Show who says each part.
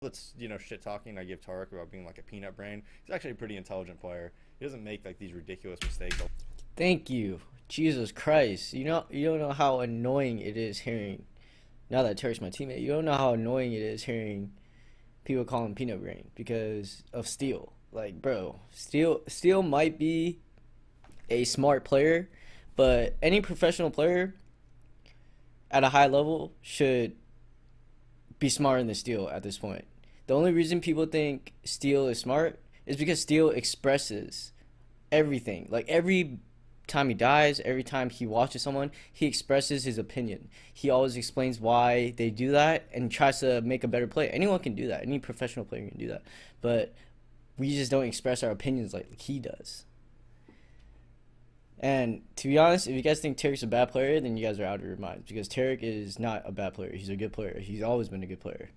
Speaker 1: that's you know shit talking I give Tarik about being like a peanut brain. He's actually a pretty intelligent player. He doesn't make like these ridiculous mistakes.
Speaker 2: Thank you, Jesus Christ. You know you don't know how annoying it is hearing. Now that Tarik's my teammate, you don't know how annoying it is hearing people call him peanut brain because of Steel. Like, bro, Steel Steel might be a smart player, but any professional player at a high level should be smarter than Steel at this point. The only reason people think Steel is smart is because Steel expresses everything. Like every time he dies, every time he watches someone, he expresses his opinion. He always explains why they do that and tries to make a better play. Anyone can do that. Any professional player can do that. But we just don't express our opinions like he does. And to be honest, if you guys think Tarik's a bad player, then you guys are out of your minds because Tarik is not a bad player. He's a good player. He's always been a good player.